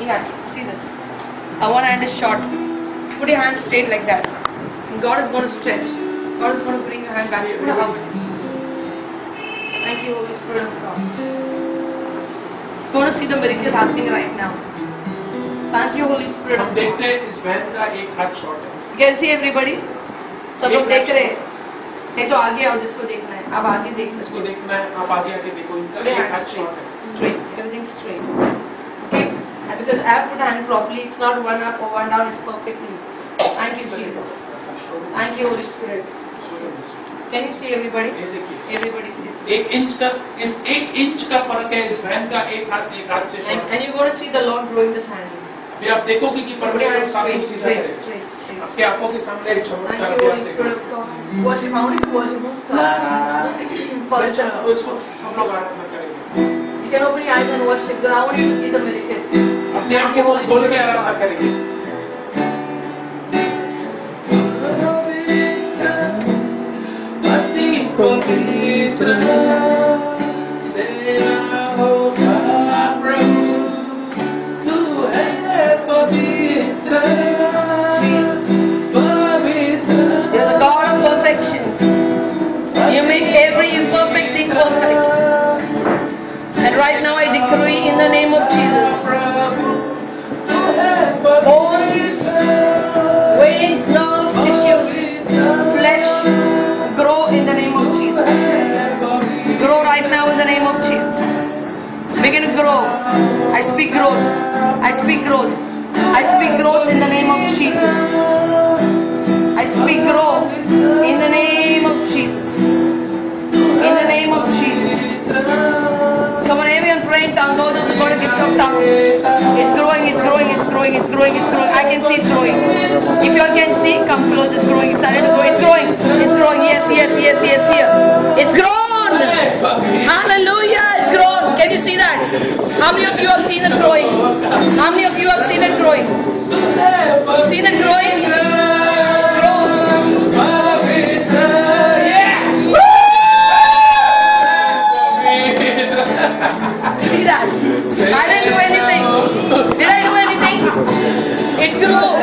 Yeah, see this. Uh, one hand is short. Put your hand straight like that. And God is going to stretch. God is going to bring your hand back to the house. Thank you, Holy Spirit of God. Going to see the miracle happening right now. Thank you, Holy Spirit of God. हैं इस van का एक हाथ short है You can see everybody. सब लोग देख रहे हैं नहीं तो आगे आओ जिसको देखना है आप आगे देख सकते हो देखना है आप आगे आके देखो इनका हाथ. शॉर्ट है Straight. Everything straight. Okay? And because I have put hand properly, it's not one up or one down, it's perfectly. Thank you, Jesus. Thank you, Holy Spirit. Can you see everybody? ये देखिए Everybody see. this. एक inch का इस एक inch का फर्क है इस वैन का एक हाथ एक हाथ से And, short है। and you're going to see the Lord growing this hand. अभी आप देखोगे कि Put your परमेश्वर hand सामने straight, सीधा straight, है straight, straight. आपके आंखों के सामने एक चमत्कार Thank अभी you, आप Holy देखोगे। Spirit of God. Worship. How many worship? Who's God? बच्चा But, उसको सब लोग आराधना करेंगे You can open your eyes and worship because I want you to see the miracle. अपने आंखों को खोल के आराधना करेंगे अति पवित्र सेना होगा प्रभु तू है पवित्र पवित्र You're the God of perfection. You make every imperfect thing perfect. And right now I decree in the name of Jesus. Begin to grow. I speak growth. I speak growth. I speak growth in the name of Jesus. I speak growth in the name of Jesus. In the name of Jesus. Come on, everyone pray in tongues. All those who got a gift of tongues. It's growing, it's growing, it's growing, it's growing, it's growing. I can see it growing. If you all can see, come close. It's growing. It's starting to grow. It's see that. I didn't do anything. Did I do anything? It grew.